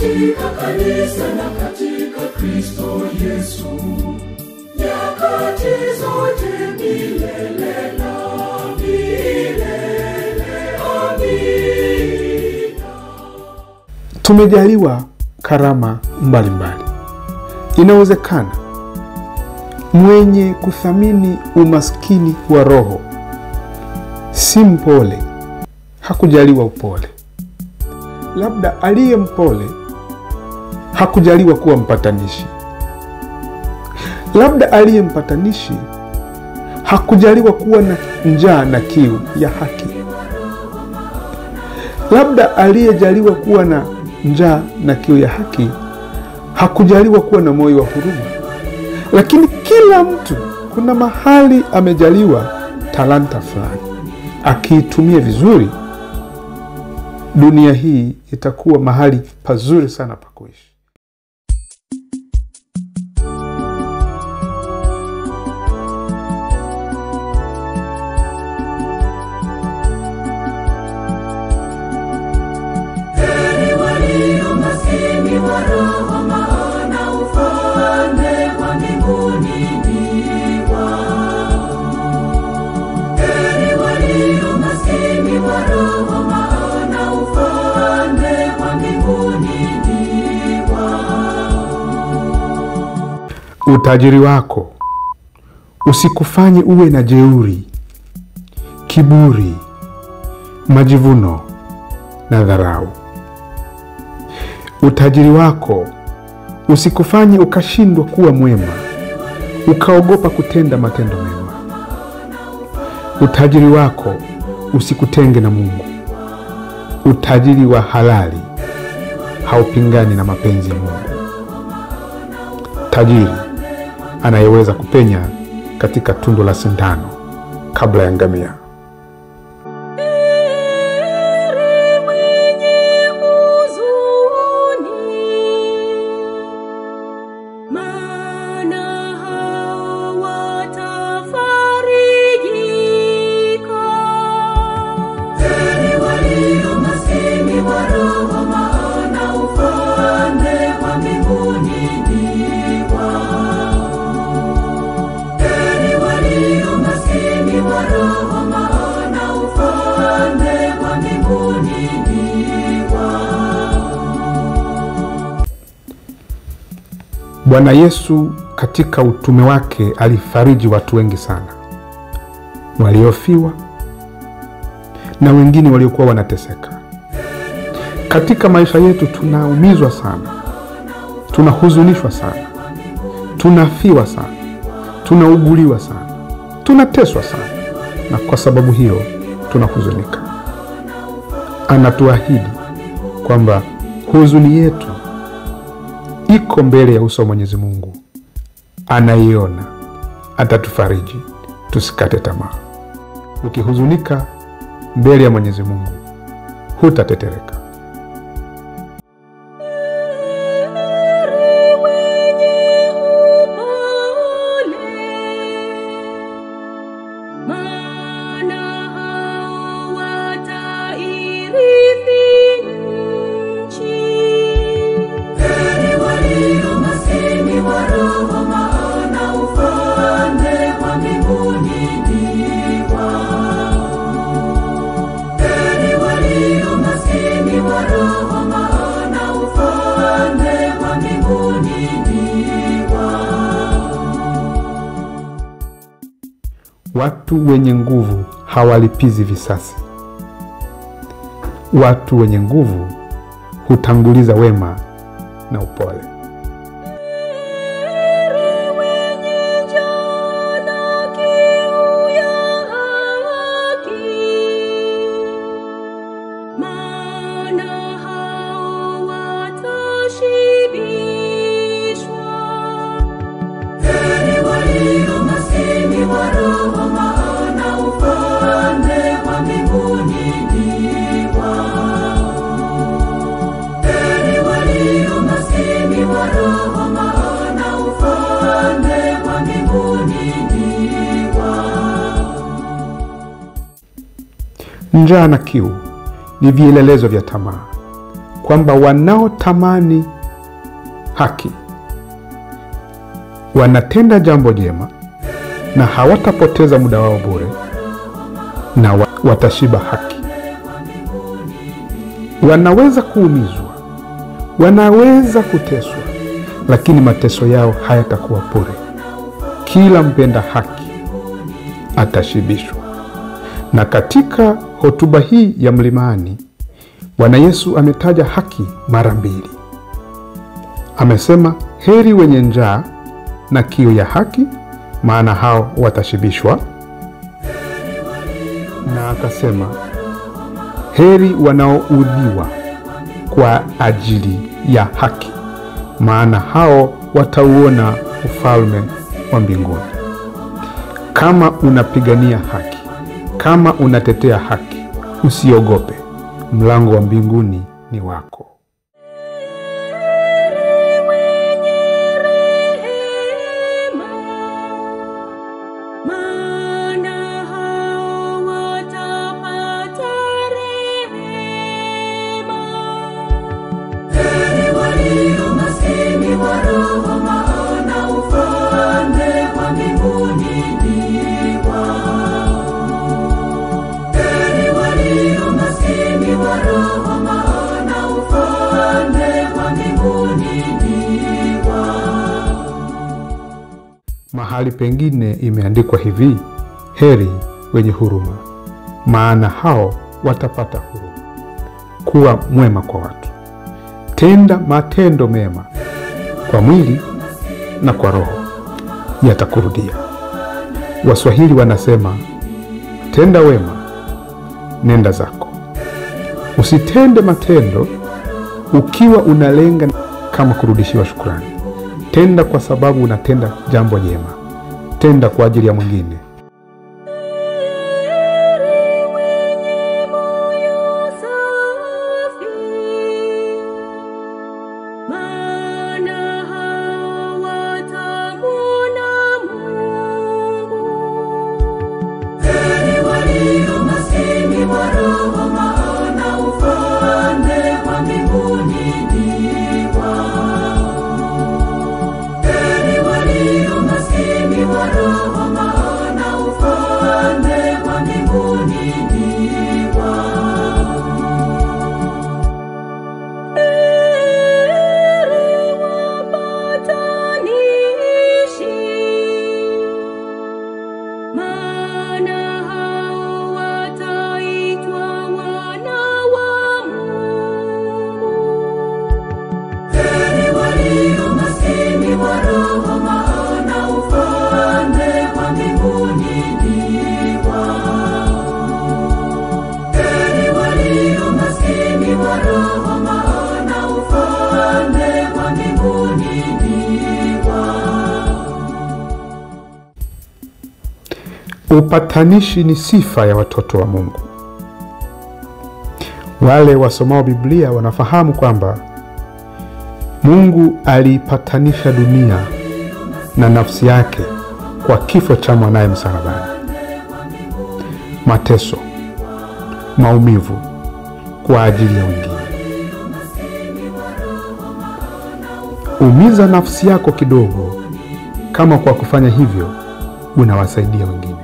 katika kanisa na katika Kristo Yesu, nyakati zote milele na milele. Amina. Tumejaliwa karama mbalimbali. Inawezekana mwenye kuthamini umaskini wa roho si mpole, hakujaliwa upole. Labda aliye mpole hakujaliwa kuwa mpatanishi. Labda aliye mpatanishi hakujaliwa kuwa na njaa na kiu ya haki. Labda aliyejaliwa kuwa na njaa na kiu ya haki hakujaliwa kuwa na moyo wa huruma. Lakini kila mtu kuna mahali amejaliwa talanta fulani, akiitumia vizuri, dunia hii itakuwa mahali pazuri sana pa kuishi. Utajiri wako usikufanye uwe na jeuri, kiburi, majivuno na dharau. Utajiri wako usikufanye ukashindwa kuwa mwema, ukaogopa kutenda matendo mema. Utajiri wako usikutenge na Mungu. Utajiri wa halali haupingani na mapenzi ya Mungu. Tajiri anayeweza kupenya katika tundu la sindano kabla ya ngamia. Bwana Yesu katika utume wake alifariji watu wengi sana, waliofiwa na wengine waliokuwa wanateseka. Katika maisha yetu tunaumizwa sana, tunahuzunishwa sana, tunafiwa sana, tunauguliwa sana, tunateswa sana, na kwa sababu hiyo tunahuzunika. Anatuahidi kwamba huzuni yetu iko mbele ya uso wa Mwenyezi Mungu, anaiona, atatufariji. Tusikate tamaa. Ukihuzunika mbele ya Mwenyezi Mungu, hutatetereka. Watu wenye nguvu hawalipizi visasi. Watu wenye nguvu hutanguliza wema na upole. Njaa na kiu ni vielelezo vya tamaa. kwamba wanaotamani haki wanatenda jambo jema na hawatapoteza muda wao bure na watashiba haki. Wanaweza kuumizwa, wanaweza kuteswa, lakini mateso yao hayatakuwa bure. Kila mpenda haki atashibishwa. Na katika hotuba hii ya mlimani, Bwana Yesu ametaja haki mara mbili. Amesema, heri wenye njaa na kiu ya haki, maana hao watashibishwa. Na akasema, heri wanaoudhiwa kwa ajili ya haki, maana hao watauona ufalme wa mbinguni. Kama unapigania haki, kama unatetea haki, usiogope, mlango wa mbinguni ni wako. Mahali pengine imeandikwa hivi, heri wenye huruma, maana hao watapata huruma. Kuwa mwema kwa watu, tenda matendo mema kwa mwili na kwa roho, yatakurudia. Waswahili wanasema tenda wema, nenda zako. Usitende matendo ukiwa unalenga kama kurudishiwa shukrani. Tenda kwa sababu unatenda jambo jema, tenda kwa ajili ya mwingine. Upatanishi ni sifa ya watoto wa Mungu. Wale wasomao Biblia wanafahamu kwamba Mungu aliipatanisha dunia na nafsi yake kwa kifo cha mwanaye msalabani. Mateso, maumivu kwa ajili ya wengine. Umiza nafsi yako kidogo, kama kwa kufanya hivyo unawasaidia wengine.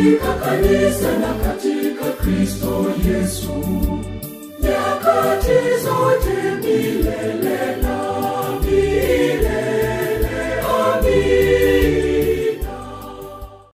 Katika kanisa na katika Kristo Yesu. Nyakati zote milele